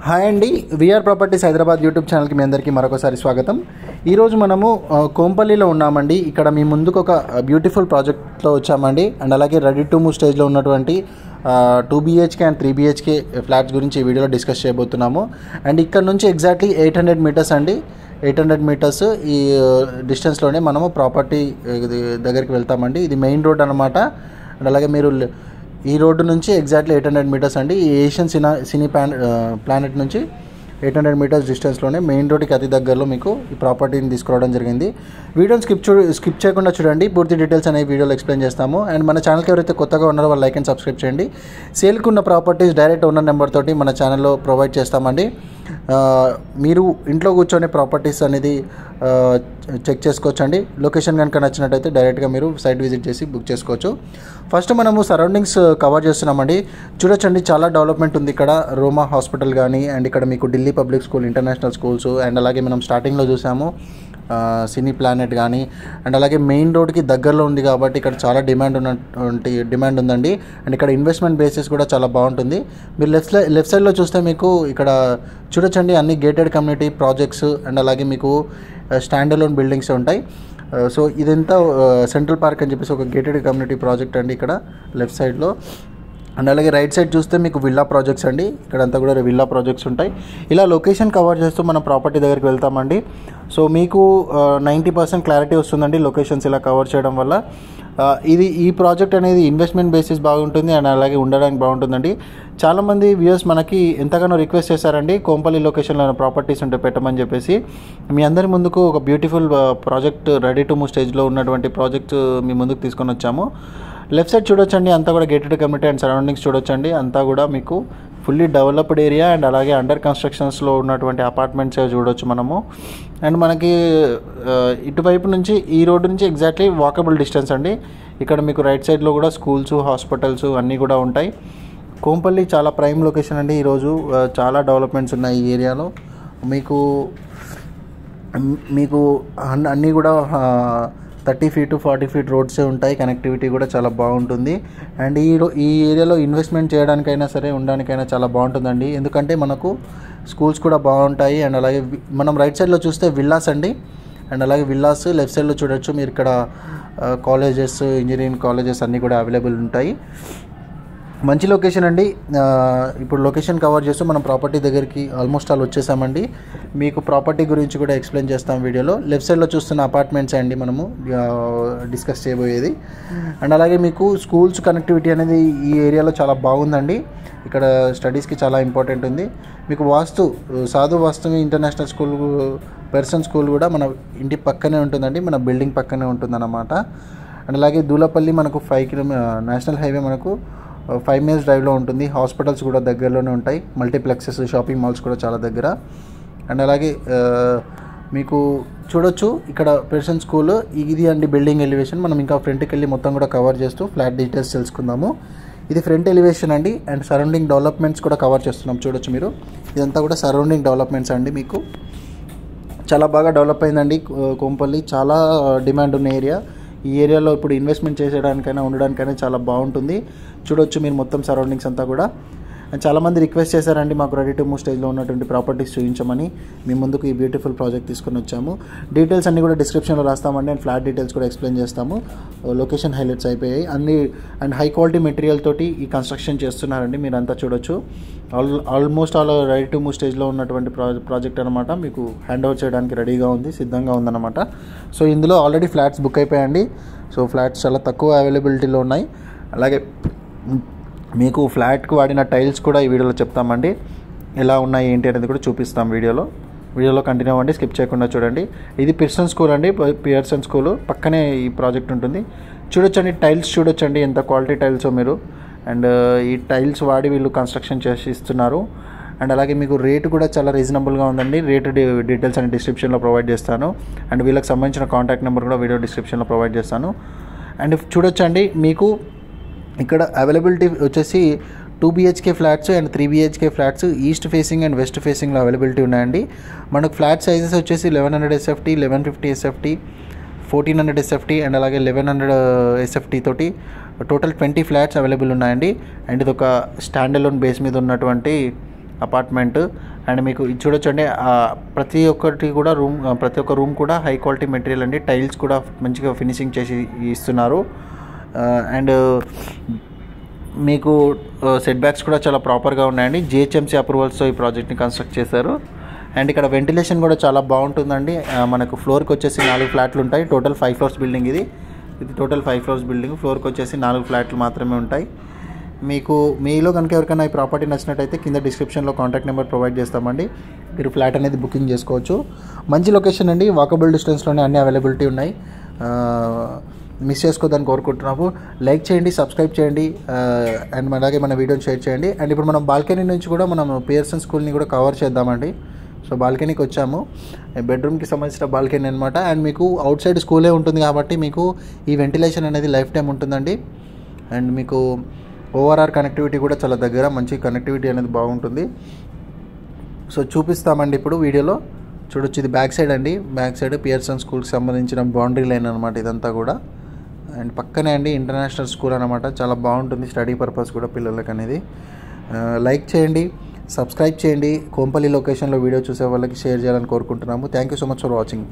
Hi అండి. VR properties Hyderabad YouTube ఛానల్కి మీ అందరికీ మరొకసారి స్వాగతం. ఈరోజు మనము కోంపల్లిలో ఉన్నామండి. ఇక్కడ మీ ముందుకు ఒక బ్యూటిఫుల్ ప్రాజెక్ట్లో వచ్చామండి. అండ్ అలాగే రెడీ టు మూవ్ స్టేజ్లో ఉన్నటువంటి two BHK and three BHK flats గురించి ఈ వీడియోలో డిస్కస్ చేయబోతున్నాము. అండ్ ఇక్కడ నుంచి ఎగ్జాక్ట్లీ ఎయిట్ హండ్రెడ్ మీటర్స్ అండి. ఎయిట్ హండ్రెడ్ మీటర్స్ ఈ డిస్టెన్స్లోనే మనము ప్రాపర్టీ దగ్గరికి వెళ్తామండి. ఇది మెయిన్ రోడ్ అనమాట అండ్ అలాగే మీరు ఈ రోడ్డు నుంచి ఎగ్జాక్ట్లీ ఎయిట్ హండ్రెడ్ మీటర్స్ అండి. ఈ ఏషియన్ సినా సినీ ప్లాన్ ప్లానెట్ నుంచి ఎయిట్ హండ్రెడ్ మీటర్స్ డిస్టెన్స్లోనే మెయిన్ రోడ్కి అతి దగ్గరలో మీకు ఈ ప్రాపర్టీని తీసుకురావడం జరిగింది. వీడియోని స్కిప్ చూ స్కిప్ చేయకుండా చూడండి. పూర్తి డీటెయిల్స్ అనేవి వీడియోలో ఎక్స్ప్లెయిన్ చేస్తాము. అండ్ మన ఛానల్కి ఎవరైతే కొత్తగా ఉన్నారో వాళ్ళు లైక్ అండ్ సబ్స్క్రైబ్ చేయండి. సేల్కి ఉన్న ప్రాపర్టీస్ డైరెక్ట్ ఓనర్ నెంబర్ తోటి మన ఛానల్లో ప్రొవైడ్ చేస్తామండి. మీరు ఇంట్లో కూర్చొని ప్రాపర్టీస్ అనేది చెక్ చేసుకోవచ్చండి. లొకేషన్ కనుక నచ్చినట్టయితే డైరెక్ట్గా మీరు సైట్ విజిట్ చేసి బుక్ చేసుకోవచ్చు. ఫస్ట్ మనము సరౌండింగ్స్ కవర్ చేస్తున్నామండి. చూడొచ్చండి చాలా డెవలప్మెంట్ ఉంది ఇక్కడ. రోమా హాస్పిటల్ కానీ అండ్ ఇక్కడ మీకు Delhi public school international schools and అలాగే మనం స్టార్టింగ్లో చూసాము సినీ ప్లానెట్ కానీ అండ్ అలాగే మెయిన్ రోడ్కి దగ్గరలో ఉంది కాబట్టి ఇక్కడ చాలా డిమాండ్ ఉన్నటువంటి డిమాండ్ ఉందండి. అండ్ ఇక్కడ ఇన్వెస్ట్మెంట్ బేసిస్ కూడా చాలా బాగుంటుంది. మీరు లెఫ్ట్ సైడ్ లెఫ్ట్ సైడ్లో చూస్తే మీకు ఇక్కడ చూడొచ్చండి అన్ని గేటెడ్ కమ్యూనిటీ ప్రాజెక్ట్స్ అండ్ అలాగే మీకు స్టాండ్ అలోన్ బిల్డింగ్స్ ఉంటాయి. సో ఇదంతా సెంట్రల్ పార్క్ అని చెప్పేసి ఒక గేటెడ్ కమ్యూనిటీ ప్రాజెక్ట్ అండి ఇక్కడ లెఫ్ట్ సైడ్లో. అండ్ అలాగే రైట్ సైడ్ చూస్తే మీకు విల్లా ప్రాజెక్ట్స్ అండి. ఇక్కడంతా కూడా విల్లా ప్రాజెక్ట్స్ ఉంటాయి. ఇలా లొకేషన్ కవర్ చేస్తూ మనం ప్రాపర్టీ దగ్గరికి వెళ్తామండి. సో మీకు నైంటీ పర్సెంట్ క్లారిటీ వస్తుందండి లొకేషన్స్ ఇలా కవర్ చేయడం వల్ల. ఇది ఈ ప్రాజెక్ట్ అనేది ఇన్వెస్ట్మెంట్ బేసిస్ బాగుంటుంది అండ్ అలాగే ఉండడానికి బాగుంటుందండి. చాలామంది వ్యూయర్స్ మనకి ఎంతగానో రిక్వెస్ట్ చేశారండి కోంపల్లి లొకేషన్లో ప్రాపర్టీస్ ఉంటే పెట్టమని చెప్పేసి. మీ అందరి ముందుకు ఒక beautiful project ready to move స్టేజ్లో ఉన్నటువంటి ప్రాజెక్ట్ మీ ముందుకు తీసుకొని వచ్చాము. లెఫ్ట్ సైడ్ చూడొచ్చండి అంతా కూడా గేటెడ్ కమ్యూనిటీ అండ్ సరౌండింగ్స్ చూడొచ్చండి. అంతా కూడా మీకు ఫుల్లీ డెవలప్డ్ ఏరియా అండ్ అలాగే అండర్ కన్స్ట్రక్షన్స్లో ఉన్నటువంటి అపార్ట్మెంట్స్ చూడొచ్చు మనము. అండ్ మనకి ఇటువైపు నుంచి ఈ రోడ్డు నుంచి ఎగ్జాక్ట్లీ వాకబుల్ డిస్టెన్స్ అండి. ఇక్కడ మీకు రైట్ సైడ్లో కూడా స్కూల్స్ హాస్పిటల్స్ అన్నీ కూడా ఉంటాయి. కోంపల్లి చాలా ప్రైమ్ లొకేషన్ అండి ఈరోజు చాలా డెవలప్మెంట్స్ ఉన్నాయి ఈ ఏరియాలో. మీకు మీకు అన్నీ కూడా థర్టీ ఫీట్ ఫార్టీ ఫీట్ రోడ్సే ఉంటాయి. కనెక్టివిటీ కూడా చాలా బాగుంటుంది. అండ్ ఈ ఈ ఏరియాలో ఇన్వెస్ట్మెంట్ చేయడానికైనా సరే ఉండడానికైనా చాలా బాగుంటుందండి. ఎందుకంటే మనకు స్కూల్స్ కూడా బాగుంటాయి. అండ్ అలాగే మనం రైట్ సైడ్లో చూస్తే విల్లాస్ అండి. అండ్ అలాగే విల్లాస్ లెఫ్ట్ సైడ్లో చూడొచ్చు. మీరు ఇక్కడ కాలేజెస్ ఇంజనీరింగ్ కాలేజెస్ అన్నీ కూడా అవైలబుల్ ఉంటాయి. మంచి లొకేషన్ అండి. ఇప్పుడు లొకేషన్ కవర్ చేస్తూ మనం ప్రాపర్టీ దగ్గరికి ఆల్మోస్ట్ ఆల్ వచ్చేసామండి. మీకు ప్రాపర్టీ గురించి కూడా ఎక్స్ప్లెయిన్ చేస్తాం వీడియోలో. లెఫ్ట్ సైడ్లో చూస్తున్న అపార్ట్మెంట్స్ అండి మనము డిస్కస్ చేయబోయేది. అండ్ అలాగే మీకు స్కూల్స్ కనెక్టివిటీ అనేది ఈ ఏరియాలో చాలా బాగుందండి. ఇక్కడ స్టడీస్కి చాలా ఇంపార్టెంట్ ఉంది. మీకు వాస్తు సాధు వాస్తు ఇంటర్నేషనల్ స్కూల్ పెర్సన్ స్కూల్ కూడా మన ఇంటి పక్కనే ఉంటుందండి. మన బిల్డింగ్ పక్కనే ఉంటుందన్నమాట. అండ్ అలాగే దూలపల్లి మనకు ఫైవ్ కిలోమీ నేషనల్ హైవే మనకు ఫైవ్ మినిట్స్ డ్రైవ్లో ఉంటుంది. హాస్పిటల్స్ కూడా దగ్గరలోనే ఉంటాయి. మల్టీప్లెక్సెస్ షాపింగ్ మాల్స్ కూడా చాలా దగ్గర. అండ్ అలాగే uh, మీకు చూడొచ్చు ఇక్కడ పెర్సన్ స్కూల్ ఇది అండి బిల్డింగ్ ఎలివేషన్ మనం ఇంకా ఫ్రంట్కి వెళ్ళి మొత్తం కూడా కవర్ చేస్తూ ఫ్లాట్ డీటెయిల్స్ తెలుసుకుందాము. ఇది ఫ్రంట్ ఎలివేషన్ అండి. అండ్ సరౌండింగ్ డెవలప్మెంట్స్ కూడా కవర్ చేస్తున్నాం. చూడొచ్చు మీరు. ఇదంతా కూడా సరౌండింగ్ డెవలప్మెంట్స్ అండి మీకు. చాలా బాగా డెవలప్ అయిందండి uh, కోంపల్లి. చాలా uh, డిమాండ్ ఉన్న ఏరియా ఈ ఏరియాలో ఇప్పుడు ఇన్వెస్ట్మెంట్ చేసేయడానికైనా ఉండడానికైనా చాలా బాగుంటుంది. చూడొచ్చు మీరు మొత్తం సరౌండింగ్స్ అంతా కూడా. చాలామంది రిక్వెస్ట్ చేశారండి మాకు రెడీ టు మూవ్ స్టేజ్లో ఉన్నటువంటి ప్రాపర్టీస్ చూపించమని. మీ ముందుకు ఈ బ్యూటిఫుల్ ప్రాజెక్ట్ తీసుకొని వచ్చాము. డీటెయిల్స్ అన్ని కూడా డిస్క్రిప్షన్లో రాస్తామండి అండ్ ఫ్లాట్ డీటెయిల్స్ కూడా ఎక్స్ప్లెయిన్ చేస్తాము. లొకేషన్ హైలైట్స్ అయిపోయాయి. అన్ని అండ్ హై క్వాలిటీ మెటీరియల్ తోటి ఈ కన్స్ట్రక్షన్ చేస్తున్నారండి మీరంతా చూడొచ్చు. All almost all ready to move స్టేజ్లో ఉన్నటువంటి ప్రాజెక్ట్ ప్రాజెక్ట్ అనమాట మీకు హ్యాండ్ ఓవర్ చేయడానికి రెడీగా ఉంది సిద్ధంగా ఉందన్నమాట. సో ఇందులో ఆల్రెడీ ఫ్లాట్స్ బుక్ అయిపోయాయండి. సో ఫ్లాట్స్ చాలా తక్కువ అవైలబిలిటీలో ఉన్నాయి. అలాగే మీకు ఫ్లాట్కి వాడిన టైల్స్ కూడా ఈ వీడియోలో చెప్తామండి. ఎలా ఉన్నాయి ఏంటి అనేది కూడా చూపిస్తాం వీడియోలో. వీడియోలో కంటిన్యూ అవ్వండి స్కిప్ చేయకుండా చూడండి. ఇది పిర్సన్ స్కూల్ అండి పియర్సన్ స్కూల్. పక్కనే ఈ ప్రాజెక్ట్ ఉంటుంది. చూడొచ్చండి టైల్స్ చూడొచ్చండి ఎంత క్వాలిటీ టైల్సో మీరు. అండ్ ఈ టైల్స్ వాడి వీళ్ళు కన్స్ట్రక్షన్ చేసి ఇస్తున్నారు. అండ్ అలాగే మీకు రేటు కూడా చాలా రీజనబుల్గా ఉందండి. రేటు డీటెయిల్స్ అని డిస్క్రిప్షన్లో ప్రొవైడ్ చేస్తాను. అండ్ వీళ్ళకి సంబంధించిన కాంటాక్ట్ నెంబర్ కూడా వీడియో డిస్క్రిప్షన్లో ప్రొవైడ్ చేస్తాను. అండ్ చూడొచ్చండి మీకు ఇక్కడ అవైలబిలిటీ వచ్చేసి two BHK flats and three BHK flats east facing and west ఫేసింగ్లో అవైలబిలిటీ ఉన్నాయండి. మనకు ఫ్లాట్ సైజెస్ వచ్చేసి eleven hundred SFT eleven fifty SFT fourteen hundred SFT and అలాగే లెవెన్ హండ్రెడ్ ఎస్ఎఫ్టీ తోటి టోటల్ ట్వంటీ ఫ్లాట్స్ అవైలబుల్ ఉన్నాయండి. And ఇది ఒక stand alone base మీద ఉన్నటువంటి అపార్ట్మెంట్ అండ్ మీకు ఇది చూడొచ్చండి ప్రతి ఒక్కటి కూడా రూమ్ ప్రతి ఒక్క రూమ్ కూడా హై క్వాలిటీ మెటీరియల్ అండి. టైల్స్ కూడా మంచిగా ఫినిషింగ్ చేసి ఇస్తున్నారు. అండ్ మీకు సెట్ బ్యాక్స్ కూడా చాలా ప్రాపర్గా ఉన్నాయండి. జిహెచ్ఎంసీ అప్రూవల్స్తో ఈ ప్రాజెక్ట్ని కన్స్ట్రక్ట్ చేశారు. అండ్ ఇక్కడ వెంటిలేషన్ కూడా చాలా బాగుంటుందండి. మనకు ఫ్లోర్కి వచ్చేసి నాలుగు ఫ్లాట్లు ఉంటాయి. టోటల్ ఫైవ్ ఫ్లోర్స్ బిల్డింగ్ ఇది. ఇది టోటల్ ఫైవ్ ఫ్లోర్స్ బిల్డింగ్ ఫ్లోర్కి వచ్చేసి నాలుగు ఫ్లాట్లు మాత్రమే ఉంటాయి. మీకు మీలో కనుక ఎవరికైనా ఈ ప్రాపర్టీ నచ్చినట్టయితే కింద డిస్క్రిప్షన్లో కాంటాక్ట్ నెంబర్ ప్రొవైడ్ చేస్తామండి. మీరు ఫ్లాట్ అనేది బుకింగ్ చేసుకోవచ్చు. మంచి లొకేషన్ అండి. వాకబుల్ డిస్టెన్స్లోనే అన్ని అవైలబిలిటీ ఉన్నాయి. మిస్ చేసుకోదని కోరుకుంటున్నాము. లైక్ చేయండి సబ్స్క్రైబ్ చేయండి అండ్ అలాగే మన వీడియోని షేర్ చేయండి. అండ్ ఇప్పుడు మనం బాల్కనీ నుంచి కూడా మనం పియర్సన్ స్కూల్ని కూడా కవర్ చేద్దామండి. సో బాల్కనీకి వచ్చాము. బెడ్రూమ్కి సంబంధించిన బాల్కనీ అనమాట అండ్ మీకు అవుట్ సైడ్ స్కూలే ఉంటుంది కాబట్టి మీకు ఈ వెంటిలేషన్ అనేది లైఫ్ టైం ఉంటుందండి. అండ్ మీకు ఓవరాల్ కనెక్టివిటీ కూడా చాలా దగ్గర మంచి కనెక్టివిటీ అనేది బాగుంటుంది. సో చూపిస్తామండి ఇప్పుడు వీడియోలో. చూడొచ్చు ఇది బ్యాక్ సైడ్ అండి. బ్యాక్ సైడ్ పియర్సన్ స్కూల్కి సంబంధించిన బౌండరీ లైన్ అనమాట ఇదంతా కూడా. అండ్ పక్కనే అండి ఇంటర్నేషనల్ స్కూల్ అనమాట చాలా బాగుంటుంది స్టడీ పర్పస్ కూడా పిల్లలకి అనేది. లైక్ చేయండి సబ్స్క్రైబ్ చేయండి. కోంపల్లి లొకేషన్లో వీడియో చూసే వాళ్ళకి షేర్ చేయాలని కోరుకుంటున్నాము. Thank you so much for watching.